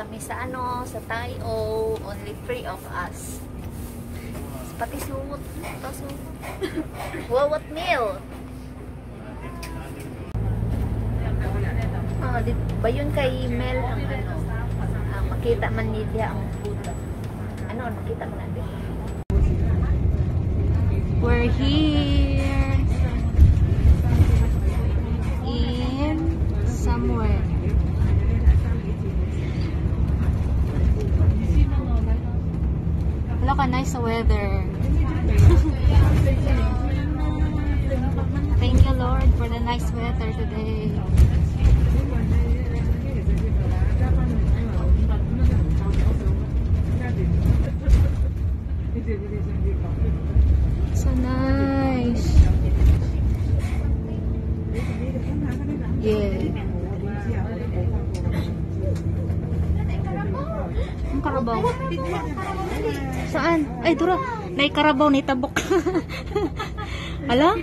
kami sa ano, sa Tayo, only three of us. Pati suwot. Ito suwot. Wawat meal. Oh, di, ba yun kay Mel ang ano, ang makita man niya ang food. Ano, makita man natin. We're here nice weather. Thank you, Lord, for the nice weather today. So nice. Yeah. Ang karabaw. Saan? Ay, dura. Nay karabaw ni tabok. Ala?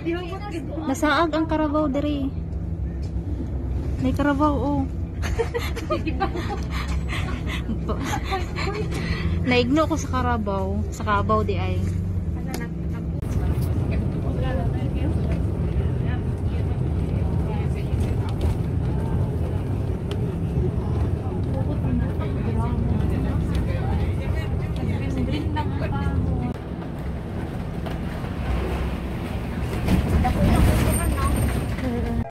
Nasaag ang karabaw diri. Nay karabaw oh. Naigno ko sa karabaw. Sa kabaw di ay.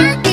I